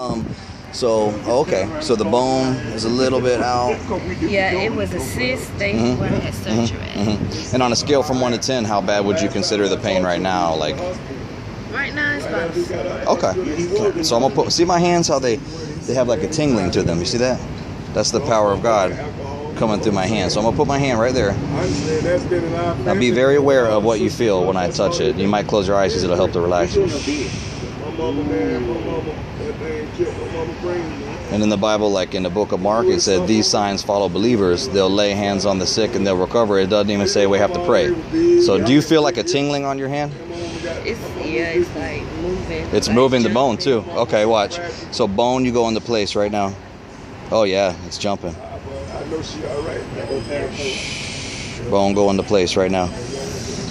Um, so okay, so the bone is a little bit out. Yeah, it was a cyst. They Mm-hmm. went and had surgery at. hmm And on a scale from one to ten, how bad would you consider the pain right now? Like, Right now it's about okay, so I'm gonna put. See my hands? How they they have like a tingling to them. You see that? That's the power of God coming through my hand. So I'm gonna put my hand right there. Now be very aware of what you feel when I touch it. You might close your eyes because it'll help to relax you. And in the Bible, like in the book of Mark, it said these signs follow believers. They'll lay hands on the sick and they'll recover. It doesn't even say we have to pray. So do you feel like a tingling on your hand? It's yeah, it's like moving. It's like moving the bone too. Okay, watch. So bone, you go into place right now. Oh yeah, it's jumping. Bone, go into place right now.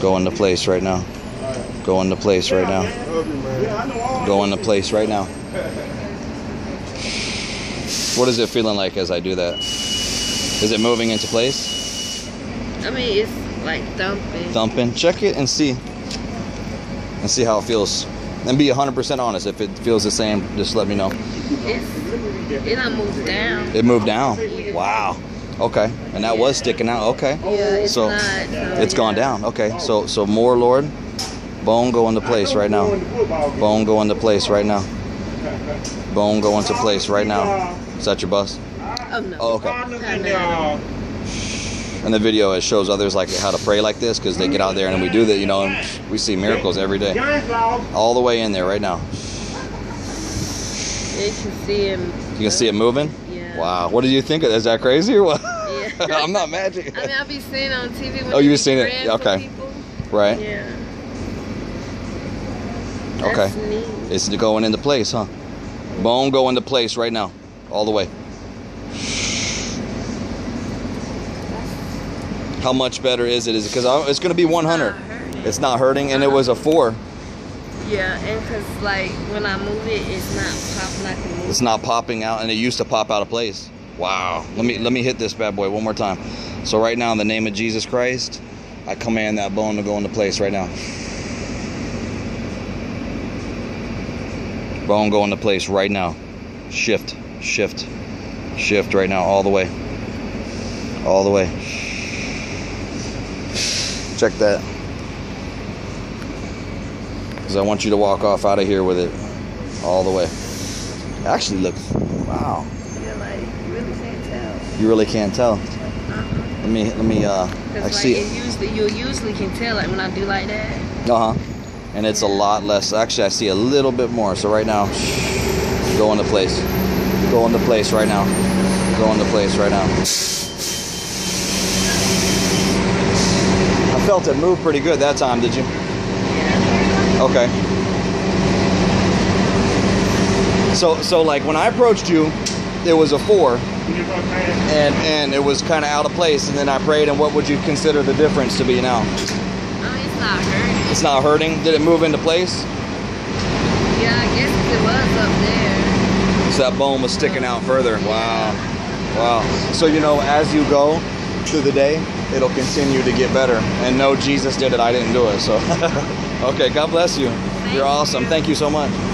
Go into place right now. Go into place right now. Go into place right now. What is it feeling like as I do that? Is it moving into place? I mean, it's like thumping. Thumping. Check it and see. And see how it feels. And be 100% honest. If it feels the same, just let me know. It's it moved down. It moved down. Wow. Okay. And that was sticking out. Okay. Yeah, it's So not. so, it's gone down. Okay. So so more Lord. Bone go into place right now. Bone go into place right now. Bone go into place right now. Is that your bus? Oh no. Oh, okay. No, no, no. In the video, it shows others like how to pray like this because they get out there and we do that. You know, and we see miracles every day. All the way in there right now. You can see him. You can see it moving. Wow. What do you think? of Is that crazy or what? Yeah. I'm not magic. I mean, I be seeing it on TV. When Oh, you've seen it. Okay. Right. Yeah. Okay. Neat. It's going into place, huh? Bone go into place right now, all the way. How much better is it? Is it because it's going to be 100? hurting. It's not hurting, and it was a four. Yeah, and cause like when I move it, it's not popping. It's not popping out, and it used to pop out of place. Wow. Let me let me hit this bad boy one more time. So right now, in the name of Jesus Christ, I command that bone to go into place right now. Bone go into place right now. Shift, shift, shift right now, all the way, all the way. Check that. Because I want you to walk off out of here with it all the way. It Actually, look. Wow. Yeah, like you really can't tell. You really can't tell. Uh-huh. Let me let me uh Cause I like see it usually you usually can tell like when I do like that. Uh huh. And it's a lot less. Actually, I see a little bit more. So right now, go into place. Go into place right now. Go into place right now. I felt it move pretty good that time. Did you? Okay. So so like when I approached you, it was a four, and and it was kind of out of place. And then I prayed. And what would you consider the difference to be now? Mean, it's not hurting. It's not hurting. Did it move into place? Yeah, I guess it was up there. So that bone was sticking out further. Wow. Wow. So you know, as you go through the day, it'll continue to get better. And no, Jesus did it. I didn't do it. So, okay. God bless you. You're awesome. Thank you so much.